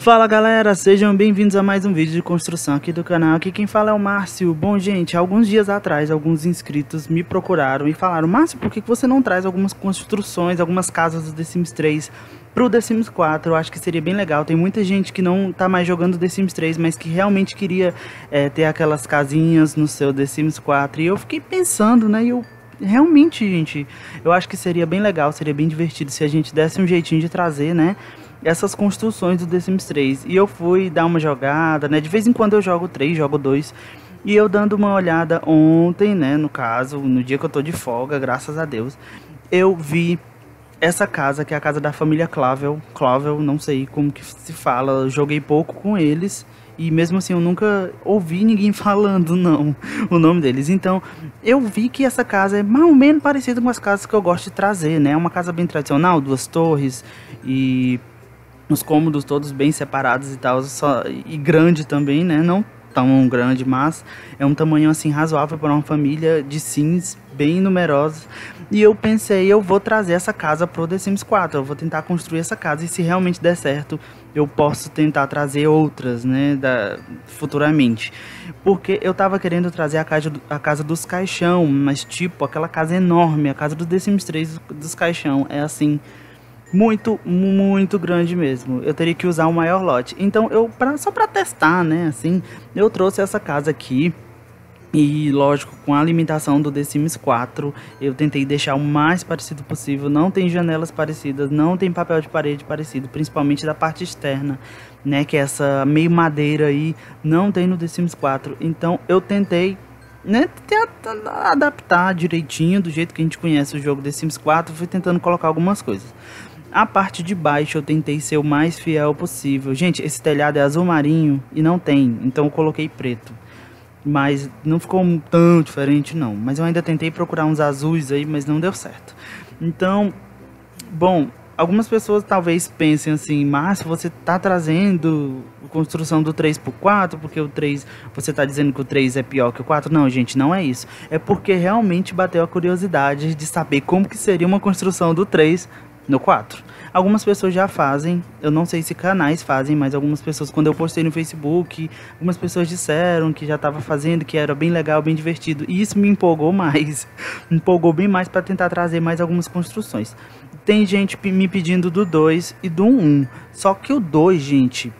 Fala galera, sejam bem-vindos a mais um vídeo de construção aqui do canal. Aqui quem fala é o Márcio. Bom, gente, alguns dias atrás, alguns inscritos me procuraram e falaram: Márcio, por que você não traz algumas construções, algumas casas do The Sims 3 pro The Sims 4? Eu acho que seria bem legal. Tem muita gente que não tá mais jogando The Sims 3, mas que realmente queria é, ter aquelas casinhas no seu The Sims 4. E eu fiquei pensando, né? E eu realmente, gente, eu acho que seria bem legal, seria bem divertido se a gente desse um jeitinho de trazer, né? Essas construções do The Sims 3. E eu fui dar uma jogada, né? De vez em quando eu jogo 3, jogo 2. E eu dando uma olhada ontem, né? No caso, no dia que eu tô de folga, graças a Deus, eu vi essa casa, que é a casa da família Clavel. Clavel, não sei como que se fala, eu joguei pouco com eles. E mesmo assim eu nunca ouvi ninguém falando, não, o nome deles. Então, eu vi que essa casa é mais ou menos parecida com as casas que eu gosto de trazer, né? É uma casa bem tradicional, duas torres e os cômodos todos bem separados e tal, só, e grande também, né? Não tão grande, mas é um tamanho assim razoável para uma família de Sims bem numerosa. E eu pensei, eu vou trazer essa casa pro The Sims 4, eu vou tentar construir essa casa e se realmente der certo, eu posso tentar trazer outras, né, da, futuramente. Porque eu tava querendo trazer a casa, a casa dos caixão, mas tipo, aquela casa enorme, a casa do The Sims 3 dos caixão, é assim, muito, muito grande mesmo. Eu teria que usar o um maior lote. Então, eu pra, só para testar, né, assim, eu trouxe essa casa aqui. E lógico, com a limitação do The Sims 4, eu tentei deixar o mais parecido possível. Não tem janelas parecidas, não tem papel de parede parecido, principalmente da parte externa, né, que é essa meio madeira aí, não tem no The Sims 4. Então, eu tentei né, adaptar direitinho do jeito que a gente conhece o jogo The Sims 4, fui tentando colocar algumas coisas. A parte de baixo eu tentei ser o mais fiel possível. Gente, esse telhado é azul marinho e não tem, então eu coloquei preto. Mas não ficou tão diferente não. Mas eu ainda tentei procurar uns azuis aí, mas não deu certo. Então, bom, algumas pessoas talvez pensem assim, Márcio, você está trazendo construção do 3 por 4, porque o 3, você está dizendo que o 3 é pior que o 4? Não, gente, não é isso. É porque realmente bateu a curiosidade de saber como que seria uma construção do 3 no 4. Algumas pessoas já fazem, eu não sei se canais fazem, mas algumas pessoas, quando eu postei no Facebook, algumas pessoas disseram que já estava fazendo, que era bem legal, bem divertido. E isso me empolgou mais, me empolgou bem mais para tentar trazer mais algumas construções. Tem gente me pedindo do 2 e do 1. Um. Só que o 2, gente,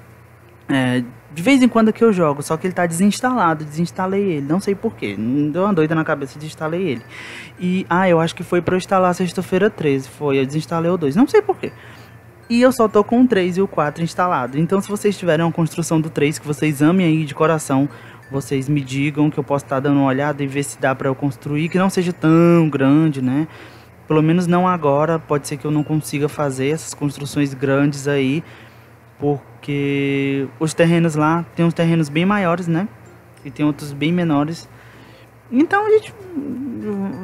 é, de vez em quando que eu jogo, só que ele tá desinstalado, desinstalei ele, não sei porquê, não deu uma doida na cabeça, desinstalei ele. E, ah, eu acho que foi pra eu instalar sexta-feira 13, foi, eu desinstalei o 2, não sei porquê. E eu só tô com o 3 e o 4 instalado. Então, se vocês tiverem uma construção do 3 que vocês amem aí de coração, vocês me digam que eu posso estar tá dando uma olhada e ver se dá para eu construir, que não seja tão grande, né? Pelo menos não agora, pode ser que eu não consiga fazer essas construções grandes aí, porque os terrenos lá tem uns terrenos bem maiores, né? E tem outros bem menores. Então a gente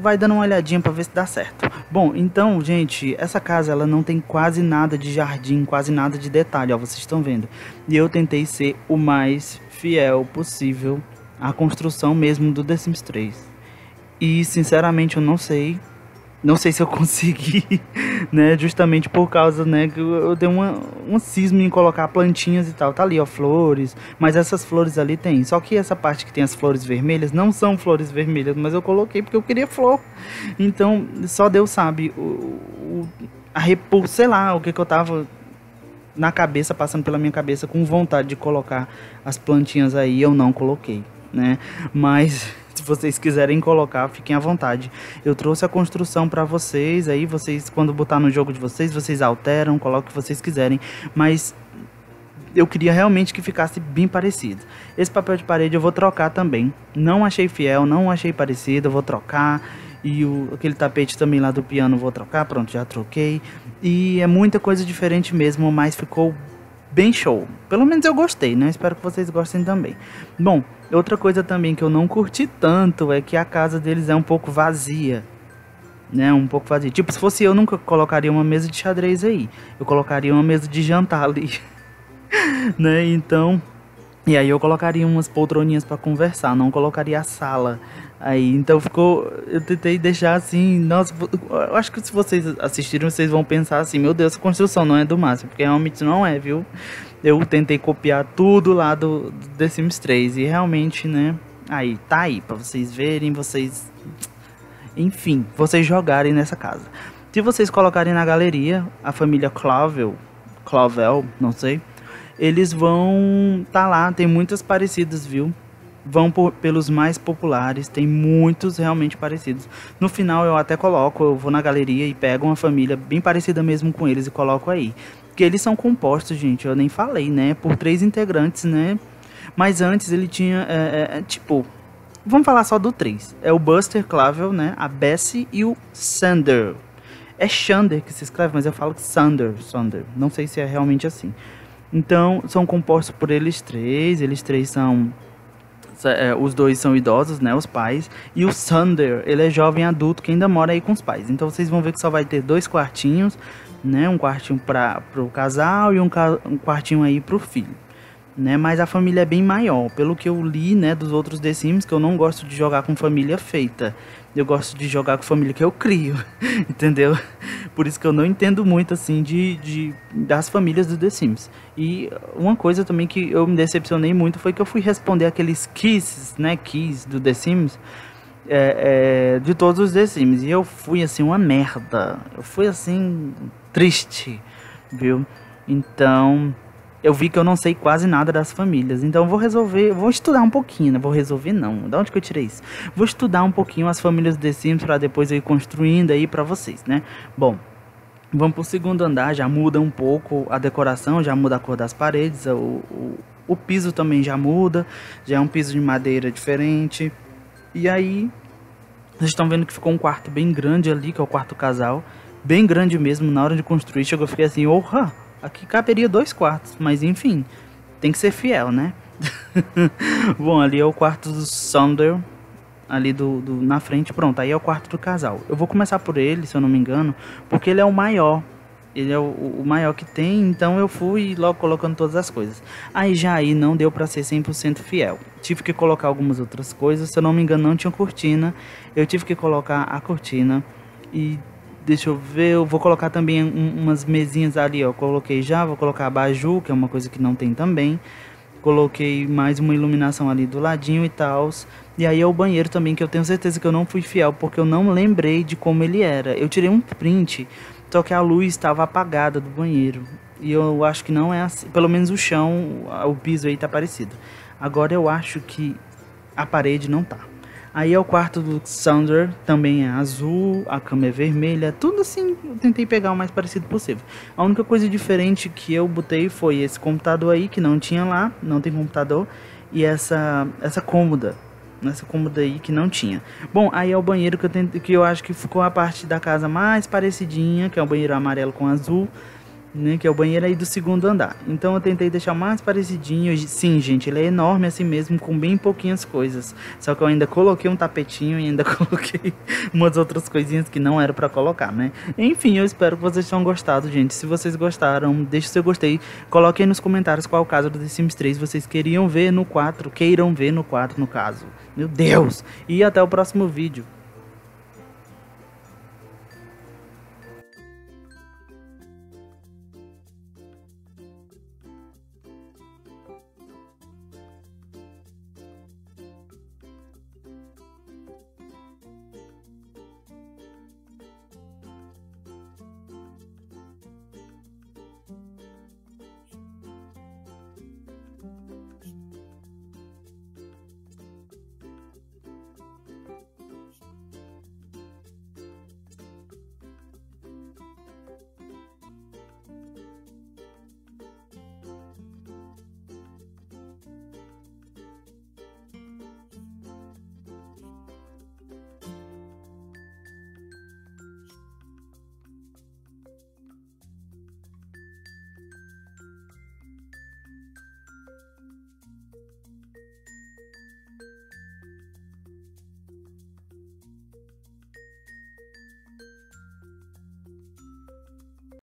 vai dando uma olhadinha para ver se dá certo. Bom, então, gente, essa casa ela não tem quase nada de jardim, quase nada de detalhe, ó, vocês estão vendo. E eu tentei ser o mais fiel possível à construção mesmo do The Sims 3. E sinceramente eu não sei não sei se eu consegui, né? Justamente por causa, né? Que eu, dei uma, um cismo em colocar plantinhas e tal. Tá ali, ó, flores. Mas essas flores ali tem. Só que essa parte que tem as flores vermelhas não são flores vermelhas, mas eu coloquei porque eu queria flor. Então, só Deus sabe o, o a repulsa, sei lá, o que que eu tava na cabeça, passando pela minha cabeça com vontade de colocar as plantinhas aí, eu não coloquei, né? Mas se vocês quiserem colocar, fiquem à vontade. Eu trouxe a construção para vocês, aí vocês, quando botar no jogo de vocês, vocês alteram, colocam o que vocês quiserem, mas eu queria realmente que ficasse bem parecido. Esse papel de parede eu vou trocar também. Não achei fiel, não achei parecido, eu vou trocar. E o, aquele tapete também lá do piano eu vou trocar, pronto, já troquei. E é muita coisa diferente mesmo, mas ficou bem show. Pelo menos eu gostei, né? Espero que vocês gostem também. Bom, outra coisa também que eu não curti tanto é que a casa deles é um pouco vazia. Né, um pouco vazia. Tipo, se fosse eu, nunca colocaria uma mesa de xadrez aí. Eu colocaria uma mesa de jantar ali. né? Então, e aí eu colocaria umas poltroninhas para conversar, não colocaria a sala. Aí, então ficou. Eu tentei deixar assim. Nossa, eu acho que se vocês assistirem, vocês vão pensar assim: meu Deus, essa construção não é do Márcio, porque realmente não é, viu? eu tentei copiar tudo lá do, do The Sims 3 e realmente, né? Aí, tá aí para vocês verem, vocês enfim, vocês jogarem nessa casa. Se vocês colocarem na galeria a família Clavel, Clavel, não sei, eles vão tá lá, tem muitas parecidas, viu? Vão por, pelos mais populares, tem muitos realmente parecidos. No final eu até coloco, eu vou na galeria e pego uma família bem parecida mesmo com eles e coloco aí. Porque eles são compostos, gente, eu nem falei, né? Por três integrantes, né? Mas antes ele tinha, é, é, é tipo, Vamos falar só do 3. É o Buster Clavel, né? A Bessie e o Sander. É Shander que se escreve, mas eu falo Sander, Sander. Não sei se é realmente assim. Então, são compostos por eles três. Eles três são... É, os dois são idosos, né? Os pais. E o Sander, ele é jovem adulto que ainda mora aí com os pais. Então, vocês vão ver que só vai ter dois quartinhos, né? Um quartinho para o casal e um, um quartinho aí para o filho né? Mas a família é bem maior. Pelo que eu li, né, dos outros The Sims, que eu não gosto de jogar com família feita. Eu gosto de jogar com família que eu crio, entendeu? Por isso que eu não entendo muito, assim, de, de, das famílias do The Sims. E uma coisa também que eu me decepcionei muito foi que eu fui responder aqueles kisses, né, keys do The Sims, é, é, de todos os The Sims. E eu fui, assim, uma merda. Eu fui, assim, triste, viu? Então eu vi que eu não sei quase nada das famílias. Então eu vou resolver, vou estudar um pouquinho, né? Vou resolver não. Da onde que eu tirei isso? Vou estudar um pouquinho as famílias de Sims para depois eu ir construindo aí para vocês, né? Bom, vamos pro segundo andar, já muda um pouco a decoração, já muda a cor das paredes, o, o, o piso também já muda, já é um piso de madeira diferente. E aí, vocês estão vendo que ficou um quarto bem grande ali, que é o quarto casal. Bem grande mesmo, na hora de construir, chegou, eu fiquei assim, orra! Aqui caberia dois quartos, mas enfim, tem que ser fiel, né? Bom, ali é o quarto do Sander, ali do, do, na frente, pronto, aí é o quarto do casal. Eu vou começar por ele, se eu não me engano, porque ele é o maior. Ele é o, o maior que tem, então eu fui logo colocando todas as coisas. Aí já aí não deu para ser 100% fiel. Tive que colocar algumas outras coisas, se eu não me engano não tinha cortina. Eu tive que colocar a cortina e Deixa eu ver, eu vou colocar também um, umas mesinhas ali, ó. Coloquei já, vou colocar a baju, que é uma coisa que não tem também. Coloquei mais uma iluminação ali do ladinho e tal. E aí é o banheiro também, que eu tenho certeza que eu não fui fiel, porque eu não lembrei de como ele era. Eu tirei um print, só que a luz estava apagada do banheiro. E eu acho que não é assim. Pelo menos o chão, o piso aí tá parecido. Agora eu acho que a parede não tá. Aí é o quarto do Sander, também é azul, a cama é vermelha, tudo assim, eu tentei pegar o mais parecido possível. A única coisa diferente que eu botei foi esse computador aí, que não tinha lá, não tem computador, e essa, essa cômoda, essa cômoda aí que não tinha. Bom, aí é o banheiro que eu, tentei, que eu acho que ficou a parte da casa mais parecidinha, que é o banheiro amarelo com azul né, que é o banheiro aí do segundo andar. Então eu tentei deixar mais parecidinho. Sim, gente, ele é enorme assim mesmo, com bem pouquinhas coisas. Só que eu ainda coloquei um tapetinho e ainda coloquei umas outras coisinhas que não era para colocar, né? Enfim, eu espero que vocês tenham gostado, gente. Se vocês gostaram, deixe seu gostei. Coloquem nos comentários qual caso do The Sims 3 vocês queriam ver no 4, queiram ver no 4 no caso. Meu Deus! E até o próximo vídeo.